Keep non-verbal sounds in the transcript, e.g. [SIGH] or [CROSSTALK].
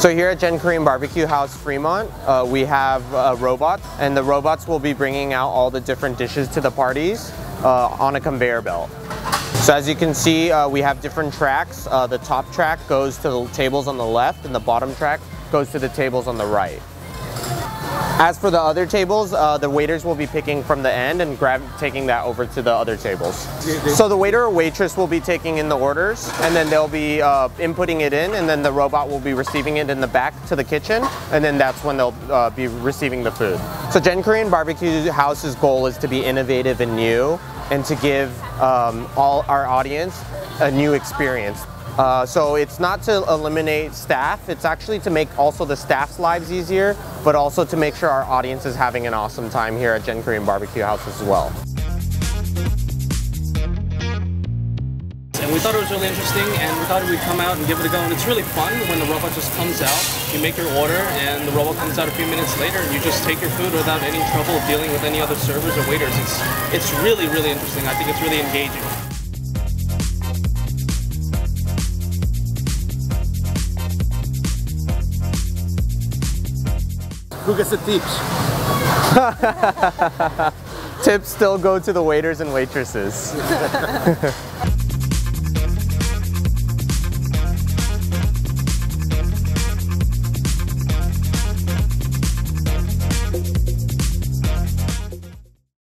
So here at Gen Korean Barbecue House Fremont, uh, we have a robot, and the robots will be bringing out all the different dishes to the parties uh, on a conveyor belt. So as you can see, uh, we have different tracks. Uh, the top track goes to the tables on the left, and the bottom track goes to the tables on the right. As for the other tables, uh, the waiters will be picking from the end and grab taking that over to the other tables. So the waiter or waitress will be taking in the orders, and then they'll be uh, inputting it in, and then the robot will be receiving it in the back to the kitchen, and then that's when they'll uh, be receiving the food. So Gen Korean Barbecue House's goal is to be innovative and new, and to give um, all our audience a new experience. Uh, so it's not to eliminate staff, it's actually to make also the staff's lives easier, but also to make sure our audience is having an awesome time here at Gen Korean Barbecue House as well. And we thought it was really interesting and we thought we'd come out and give it a go. And it's really fun when the robot just comes out, you make your order and the robot comes out a few minutes later and you just take your food without any trouble dealing with any other servers or waiters. It's, it's really, really interesting. I think it's really engaging. Who gets the tips? [LAUGHS] Tips still go to the waiters and waitresses. [LAUGHS]